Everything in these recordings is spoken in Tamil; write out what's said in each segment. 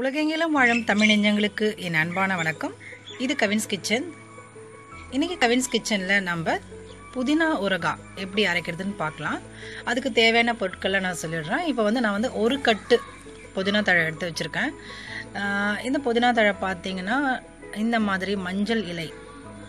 உலகெங்கிலும் வாழும் தமிழ் நெஞ்சங்களுக்கு என் அன்பான வணக்கம். இது கவின்ஸ் கிச்சன். இன்றைக்கி கவின்ஸ் கிச்சனில் நம்ம புதினா உரகா எப்படி அரைக்கிறதுன்னு பார்க்கலாம். அதுக்கு தேவையான பொருட்களை நான் சொல்லிடுறேன். இப்போ வந்து நான் வந்து ஒரு கட்டு புதினா தழை எடுத்து வச்சுருக்கேன். இந்த புதினா தழை பார்த்தீங்கன்னா இந்த மாதிரி மஞ்சள் இலை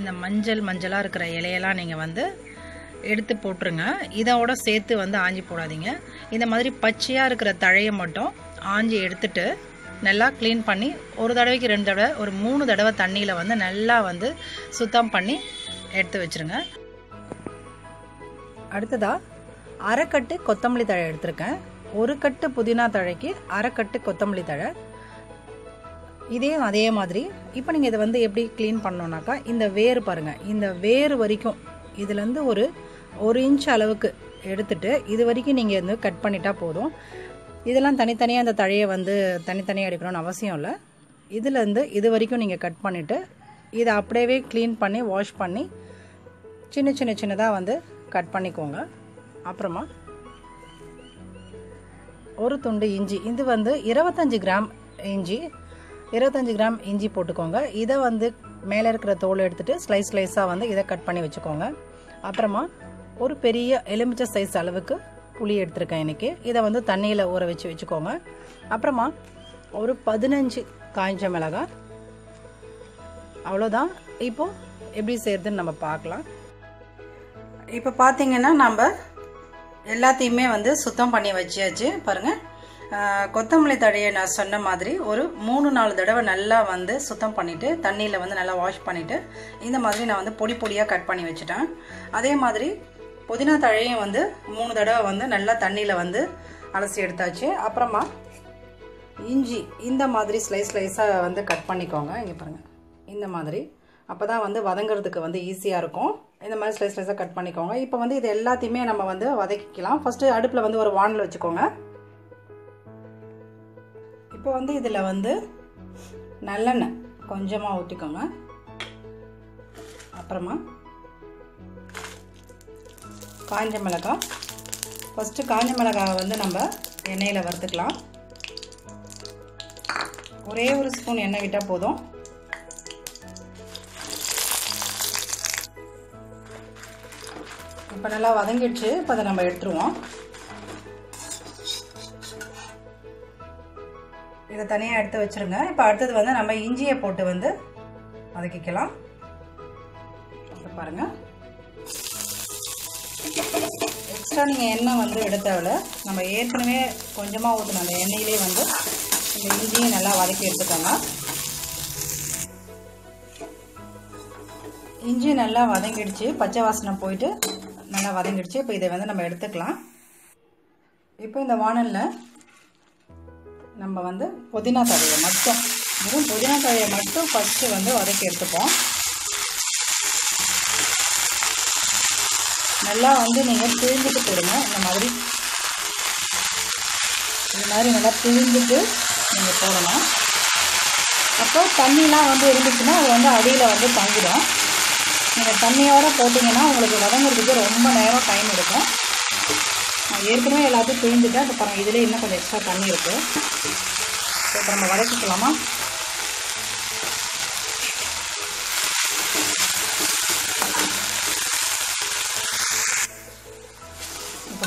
இந்த மஞ்சள் மஞ்சளாக இருக்கிற இலையெல்லாம் நீங்கள் வந்து எடுத்து போட்டுருங்க. இதோட சேர்த்து வந்து ஆஞ்சி போடாதீங்க. இந்த மாதிரி பச்சையாக இருக்கிற தழையை மட்டும் ஆஞ்சி எடுத்துட்டு நல்லா க்ளீன் பண்ணி ஒரு தடவைக்கு ரெண்டு தடவை ஒரு மூணு தடவை தண்ணியில் வந்து நல்லா வந்து சுத்தம் பண்ணி எடுத்து வச்சுருங்க. அடுத்ததாக அரைக்கட்டு கொத்தமல்லி தழை எடுத்திருக்கேன். ஒரு கட்டு புதினா தழைக்கு அரைக்கட்டு கொத்தமல்லி தழை. இதே அதே மாதிரி இப்போ நீங்கள் இதை வந்து எப்படி க்ளீன் பண்ணோன்னாக்கா இந்த வேர் பாருங்கள் இந்த வேர் வரைக்கும் இதுலேருந்து ஒரு ஒரு இன்ச் அளவுக்கு எடுத்துட்டு இது வரைக்கும் நீங்கள் வந்து கட் பண்ணிட்டா போதும். இதெல்லாம் தனித்தனியாக அந்த தழையை வந்து தனித்தனியாக எடுக்கணும்னு அவசியம் இல்லை. இதுலேருந்து இது வரைக்கும் நீங்கள் கட் பண்ணிவிட்டு இதை அப்படியே க்ளீன் பண்ணி வாஷ் பண்ணி சின்ன சின்ன சின்னதாக வந்து கட் பண்ணிக்கோங்க. அப்புறமா ஒரு துண்டு இஞ்சி. இது வந்து இருபத்தஞ்சி கிராம் இஞ்சி. இருபத்தஞ்சி கிராம் இஞ்சி போட்டுக்கோங்க. இதை வந்து மேலே இருக்கிற தோல் எடுத்துகிட்டு ஸ்லைஸ் ஸ்லைஸாக வந்து இதை கட் பண்ணி வச்சுக்கோங்க. அப்புறமா ஒரு பெரிய எலுமிச்சை சைஸ் அளவுக்கு புளி எடுத்திருக்கேன் இன்றைக்கி இதை வந்து தண்ணியில் ஊற வச்சு வச்சுக்கோங்க. அப்புறமா ஒரு பதினஞ்சு காய்ஞ்ச மிளகாய். அவ்வளோதான் இப்போது எப்படி செய்கிறதுன்னு நம்ம பார்க்கலாம். இப்போ பார்த்தீங்கன்னா நம்ம எல்லாத்தையுமே வந்து சுத்தம் பண்ணி வச்சியாச்சு பாருங்கள் கொத்தமல்லி தழையை நான் சொன்ன மாதிரி ஒரு மூணு நாலு தடவை நல்லா வந்து சுத்தம் பண்ணிவிட்டு தண்ணியில் வந்து நல்லா வாஷ் பண்ணிவிட்டு இந்த மாதிரி நான் வந்து பொடி பொடியாக கட் பண்ணி வச்சுட்டேன். அதே மாதிரி புதினா தழையும் வந்து மூணு தடவை வந்து நல்லா தண்ணியில் வந்து அலசி எடுத்தாச்சு. அப்புறமா இஞ்சி இந்த மாதிரி ஸ்லைஸ் ஸ்லைஸாக வந்து கட் பண்ணிக்கோங்க. இங்கே பாருங்கள் இந்த மாதிரி. அப்போ தான் வந்து வதங்கிறதுக்கு வந்து ஈஸியாக இருக்கும். இந்த மாதிரி ஸ்லைஸ் ஸ்லைஸாக கட் பண்ணிக்கோங்க. இப்போ வந்து இது எல்லாத்தையுமே நம்ம வந்து வதக்கிக்கலாம். ஃபஸ்ட்டு அடுப்பில் வந்து ஒரு வானில் வச்சுக்கோங்க. இப்போ வந்து இதில் வந்து நல்லெண்ணெய் கொஞ்சமாக ஊற்றிக்கோங்க அப்புறமா காஞ்ச மிளகாய் ஃபஸ்ட்டு காஞ்ச மிளகாய் வந்து நம்ம எண்ணெயில் வறுத்துக்கலாம். ஒரே ஒரு ஸ்பூன் எண்ணெய் விட்டால் போதும். இப்போ நல்லா வதங்கிடுச்சு. இப்போ அதை நம்ம எடுத்துருவோம். இதை தனியாக எடுத்து வச்சுருங்க. இப்போ அடுத்தது வந்து நம்ம இஞ்சியை போட்டு வந்து வதக்கிக்கலாம். எக்ஸ்ட்ரா நீங்கள் எண்ணெய் வந்து எடுத்தவிட நம்ம ஏற்கனவே கொஞ்சமாக ஊற்றின அந்த எண்ணெயிலே வந்து இந்த இஞ்சியும் நல்லா வதக்கி எடுத்துக்கோங்க. இஞ்சி நல்லா வதங்கிடுச்சு பச்சை வாசனை போயிட்டு நல்லா வதங்கிடுச்சு. இப்போ இதை வந்து நம்ம எடுத்துக்கலாம். இப்போ இந்த வானலில் நம்ம வந்து புதினா தழையை மட்டும் வெறும் புதினா தழையை மட்டும் ஃபஸ்ட்டு வந்து வதக்கி எடுத்துப்போம். நல்லா வந்து நீங்கள் பிழிஞ்சிட்டு போடுங்க. இந்த மாதிரி. இந்த மாதிரி நல்லா பிழிஞ்சிட்டு நீங்கள் போடணும் அப்போ தண்ணிலாம் வந்து இருந்துச்சுன்னா அது வந்து அடியில் வந்து தங்கிடும். நீங்கள் தண்ணியோடு போட்டிங்கன்னா உங்களுக்கு வதங்குறதுக்கு ரொம்ப நேரம் டைம் எடுக்கும். நான் ஏற்கனவே எல்லாத்தையும் பிழிஞ்சுட்டேன் இப்போ பாருங்கள் இதில் இன்னும் கொஞ்சம் எக்ஸ்ட்ரா தண்ணி இருக்குது இப்போ நம்ம வதக்கிக்கலாமா?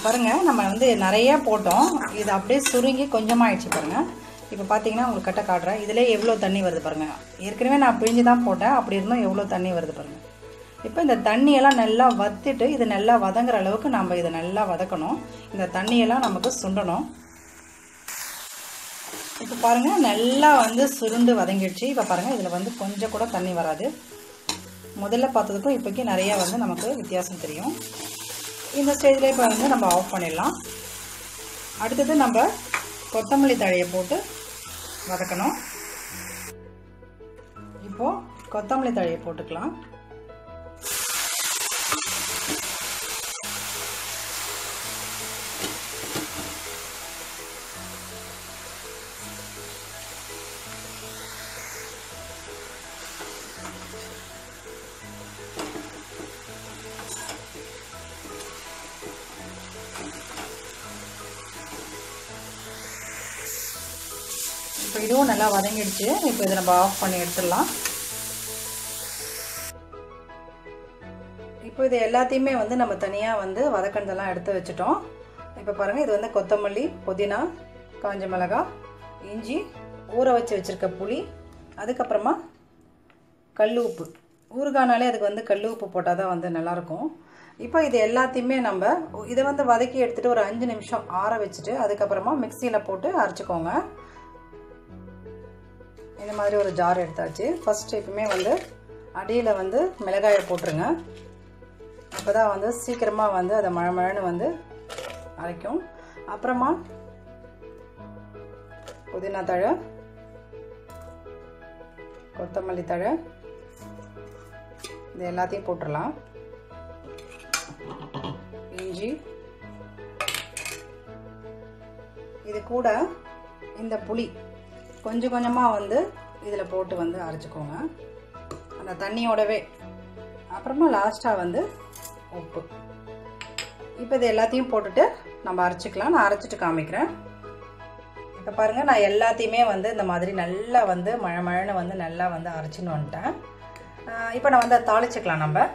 பாருங்கள் நம்ம வந்து நிறையா போட்டோம். இது அப்படியே சுருங்கி கொஞ்சமாக ஆயிடுச்சு பாருங்கள் இப்போ பார்த்தீங்கன்னா உங்களுக்கு கட்ட காட்டுறேன். இதிலே எவ்வளோ தண்ணி வருது பாருங்கள் ஏற்கனவே நான் பிழிஞ்சு தான் போட்டேன். அப்படி இருந்தும் எவ்வளோ தண்ணி வருது பாருங்கள் இப்போ இந்த தண்ணியெல்லாம் நல்லா வத்திட்டு இது நல்லா வதங்குற அளவுக்கு நம்ம இதை நல்லா வதக்கணும். இந்த தண்ணியெல்லாம் நமக்கு சுண்டணும். இப்போ பாருங்கள் நல்லா வந்து சுருண்டு வதங்கிடுச்சு. இப்போ பாருங்கள் இதில் வந்து கொஞ்சம் கூட தண்ணி வராது. முதல்ல பார்த்ததுக்கும் இப்போக்கி நிறையா வந்து நமக்கு வித்தியாசம் தெரியும். இந்த ஸ்டேஜில் இப்போ வந்து நம்ம ஆஃப் பண்ணிடலாம். அடுத்தது நம்ம கொத்தமல்லி தழையை போட்டு வதக்கணும். இப்போது கொத்தமல்லி தழையை போட்டுக்கலாம். இப்போ இதுவும் நல்லா வதங்கிடுச்சு. இப்போ இதை நம்ம ஆஃப் பண்ணி எடுத்துடலாம். இப்போ இது எல்லாத்தையுமே வந்து நம்ம தனியாக வந்து வதக்கணதெல்லாம் எடுத்து வச்சுட்டோம். இப்போ பாருங்கள் இது வந்து கொத்தமல்லி புதினா காஞ்ச மிளகா இஞ்சி ஊற வச்சு வச்சுருக்க புளி அதுக்கப்புறமா கல் உப்பு. ஊறுகானாலே அதுக்கு வந்து கல் உப்பு போட்டால் தான் வந்து நல்லாயிருக்கும். இப்போ இது எல்லாத்தையுமே நம்ம இதை வந்து வதக்கி எடுத்துகிட்டு ஒரு அஞ்சு நிமிஷம் ஆற வச்சுட்டு அதுக்கப்புறமா மிக்சியில் போட்டு அரைச்சிக்கோங்க. இந்த மாதிரி ஒரு ஜார் எடுத்தாச்சு. ஃபஸ்ட் எப்பவுமே வந்து அடியில் வந்து மிளகாயை போட்டுருங்க. அப்போ தான் வந்து சீக்கிரமாக வந்து அதை மழை மழைன்னு வந்து அரைக்கும். அப்புறமா புதினா தழை கொத்தமல்லி தழை இது எல்லாத்தையும் போட்டுடலாம். இஞ்சி. இது கூட இந்த புளி கொஞ்சம் கொஞ்சமாக வந்து இதில் போட்டு வந்து அரைச்சிக்கோங்க. அந்த தண்ணியோடவே. அப்புறமா லாஸ்ட்டாக வந்து உப்பு. இப்போ இது எல்லாத்தையும் போட்டுட்டு நம்ம அரைச்சிக்கலாம். நான் அரைச்சிட்டு காமிக்கிறேன். இப்போ பாருங்கள் நான் எல்லாத்தையுமே வந்து இந்த மாதிரி நல்லா வந்து மழை மழைன்னு வந்து நல்லா வந்து அரைச்சின்னு வந்துட்டேன். இப்போ நான் வந்து தாளிச்சிக்கலாம் நம்ம.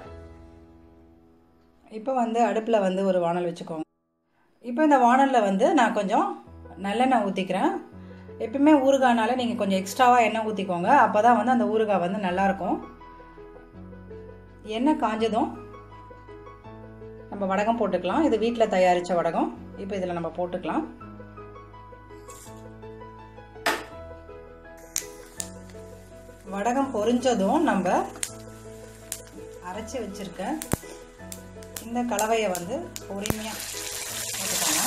இப்போ வந்து அடுப்பில் வந்து ஒரு வானல் வச்சுக்கோங்க. இப்போ இந்த வானலில் வந்து நான் கொஞ்சம் நல்லெண்ணெய் ஊற்றிக்கிறேன் எப்பயுமே ஊறுகாய்னால நீங்கள் கொஞ்சம் எக்ஸ்ட்ராவாக எண்ணெய் ஊற்றிக்கோங்க அப்போ தான் வந்து அந்த ஊறுகாய் வந்து நல்லாயிருக்கும். எண்ணெய் காஞ்சதும் நம்ம வடகம் போட்டுக்கலாம். இது வீட்டில் தயாரித்த வடகம். இப்போ இதில் நம்ம போட்டுக்கலாம். வடகம் பொரிஞ்சதும் நம்ம அரைச்சி வச்சிருக்க இந்த கலவையை வந்து பொறுமையாக போட்டுக்கோங்க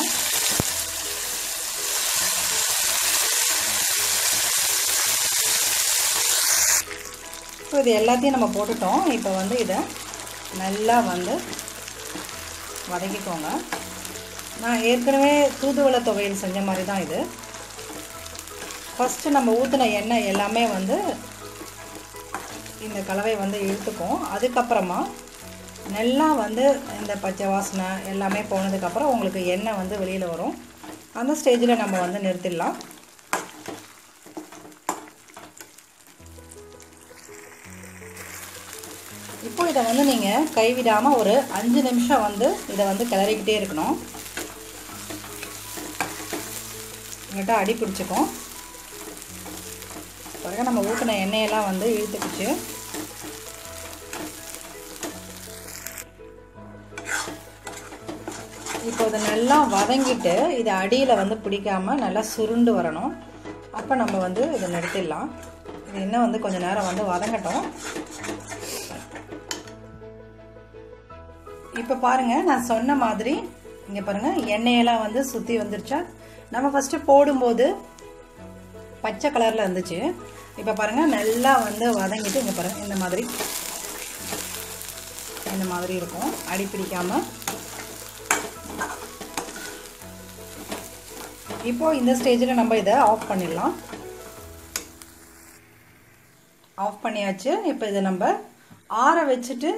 இப்போ இது எல்லாத்தையும் நம்ம போட்டுட்டோம். இப்போ வந்து இதை நல்லா வந்து வதக்கிக்கோங்க. நான் ஏற்கனவே தூதுவளை துவையல் செஞ்ச மாதிரி தான் இது. ஃபஸ்ட்டு நம்ம ஊற்றின எண்ணெய் எல்லாமே வந்து இந்த கலவை வந்து இழுத்துக்கும் அதுக்கப்புறமா நல்லா வந்து இந்த பச்சை வாசனை எல்லாமே போனதுக்கப்புறம் உங்களுக்கு எண்ணெய் வந்து வெளியில் வரும். அந்த ஸ்டேஜில் நம்ம வந்து நிறுத்திடலாம். இப்போ இதை வந்து நீங்கள் கைவிடாமல் ஒரு அஞ்சு நிமிஷம் வந்து இதை வந்து கிளறிக்கிட்டே இருக்கணும். எங்கிட்ட அடி பிடிச்சிக்கும். பிறகு நம்ம ஊற்றின எண்ணெயெல்லாம் வந்து இழுத்துக்குச்சு. இப்போ இதை நல்லா வதங்கிட்டு இதை அடியில் வந்து பிடிக்காமல் நல்லா சுருண்டு வரணும். அப்போ நம்ம வந்து இதை நிறுத்திடலாம். இது இன்னும் வந்து கொஞ்சம் நேரம் வந்து வதங்கட்டும். இப்போ பாருங்கள் நான் சொன்ன மாதிரி இங்கே பாருங்கள் எண்ணெயெல்லாம் வந்து சுற்றி வந்துருச்சா? நம்ம ஃபஸ்ட்டு போடும்போது பச்சை கலரில் இருந்துச்சு. இப்போ பாருங்கள் நல்லா வந்து வதங்கிட்டு இங்கே பாருங்கள் இந்த மாதிரி இந்த மாதிரி இருக்கும். அடி பிடிக்காமல் இப்போ இந்த ஸ்டேஜில் நம்ம இதை ஆஃப் பண்ணிடலாம். ஆஃப் பண்ணியாச்சு. இப்போ இதை நம்ம ஆற வச்சுட்டு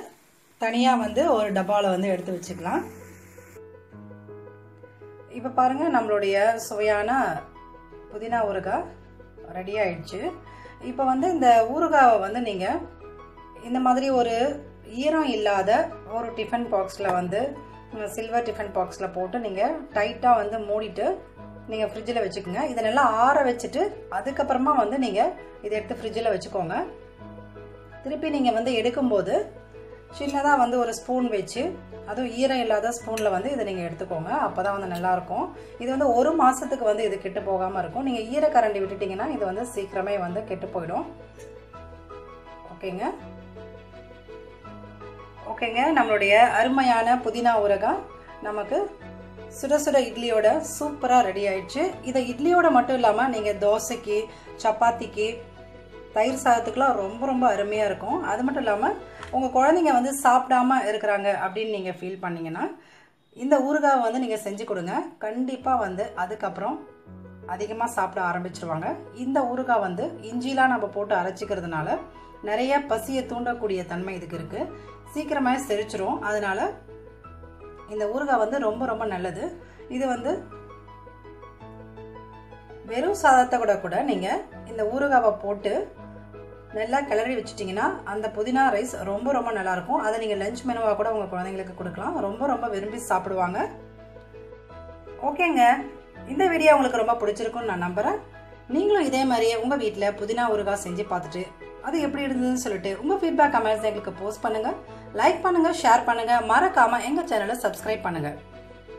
தனியாக வந்து ஒரு டப்பாவில் வந்து எடுத்து வச்சுக்கலாம். இப்போ பாருங்கள் நம்மளுடைய சுவையான புதினா ஊறுகாய் ரெடி ஆயிடுச்சு. இப்போ வந்து இந்த ஊறுகாவை வந்து நீங்கள் இந்த மாதிரி ஒரு ஈரம் இல்லாத ஒரு டிஃபன் பாக்ஸில் வந்து சில்வர் டிஃபன் பாக்ஸில் போட்டு நீங்கள் டைட்டாக வந்து மூடிட்டு நீங்கள் ஃப்ரிட்ஜில் வச்சுக்கோங்க. இதை நல்லா ஆற வச்சுட்டு அதுக்கப்புறமா வந்து நீங்கள் இதை எடுத்து ஃப்ரிட்ஜில் வச்சுக்கோங்க. திருப்பி நீங்கள் வந்து எடுக்கும்போது சின்னதாக வந்து ஒரு ஸ்பூன் வச்சு அதுவும் ஈரம் இல்லாத ஸ்பூனில் வந்து இதை நீங்கள் எடுத்துக்கோங்க. அப்போ தான் வந்து நல்லாயிருக்கும் இது வந்து ஒரு மாதத்துக்கு வந்து இது கெட்டு போகாமல் இருக்கும். நீங்கள் ஈரக்கரண்டி விட்டுட்டிங்கன்னா இது வந்து சீக்கிரமே வந்து கெட்டு போயிடும். ஓகேங்க. ஓகேங்க. நம்மளுடைய அருமையான புதினா ஊறுகாய் நமக்கு சுட சுட இட்லியோட சூப்பராக ரெடி ஆயிடுச்சு. இதை இட்லியோட மட்டும் இல்லாமல் நீங்கள் தோசைக்கு சப்பாத்திக்கு தயிர் சாதத்துக்குலாம் ரொம்ப ரொம்ப அருமையாக இருக்கும். அது மட்டும் இல்லாமல் உங்கள் குழந்தைங்க வந்து சாப்பிடாம இருக்கிறாங்க அப்படின்னு நீங்கள் ஃபீல் பண்ணிங்கன்னா இந்த ஊறுகாவை வந்து நீங்கள் செஞ்சு கொடுங்க. கண்டிப்பாக வந்து அதுக்கப்புறம் அதிகமாக சாப்பிட ஆரம்பிச்சிருவாங்க. இந்த ஊறுகாய் வந்து இஞ்சிலாம் நம்ம போட்டு அரைச்சிக்கிறதுனால நிறைய பசியை தூண்டக்கூடிய தன்மை இதுக்கு இருக்குது சீக்கிரமாக செரிச்சிரும். அதனால் இந்த ஊறுகாய் வந்து ரொம்ப ரொம்ப நல்லது. இது வந்து வெறும் சாதத்தை கூட கூட நீங்கள் இந்த ஊறுகாவை போட்டு நல்லா கிளறி வச்சுட்டிங்கன்னா அந்த புதினா ரைஸ் ரொம்ப ரொம்ப நல்லாயிருக்கும். அதை நீங்கள் லஞ்ச் மெனுவாக கூட உங்கள் குழந்தைங்களுக்கு கொடுக்கலாம். ரொம்ப ரொம்ப விரும்பி சாப்பிடுவாங்க. ஓகேங்க. இந்த வீடியோ உங்களுக்கு ரொம்ப பிடிச்சிருக்குன்னு நான் நம்புகிறேன் நீங்களும் இதே மாதிரியே உங்கள் வீட்டில் புதினா ஊறுகாய் செஞ்சு பார்த்துட்டு அது எப்படி இருந்ததுன்னு சொல்லிட்டு உங்கள் ஃபீட்பேக் கமெண்ட்ஸ் எங்களுக்கு போஸ்ட் பண்ணுங்கள் லைக் பண்ணுங்கள் ஷேர் பண்ணுங்கள் மறக்காமல் எங்கள் சேனலை சப்ஸ்கிரைப் பண்ணுங்கள்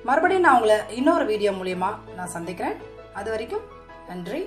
மறுபடியும் நான் உங்களை இன்னொரு வீடியோ மூலியமாக நான் சந்திக்கிறேன். அது வரைக்கும் நன்றி.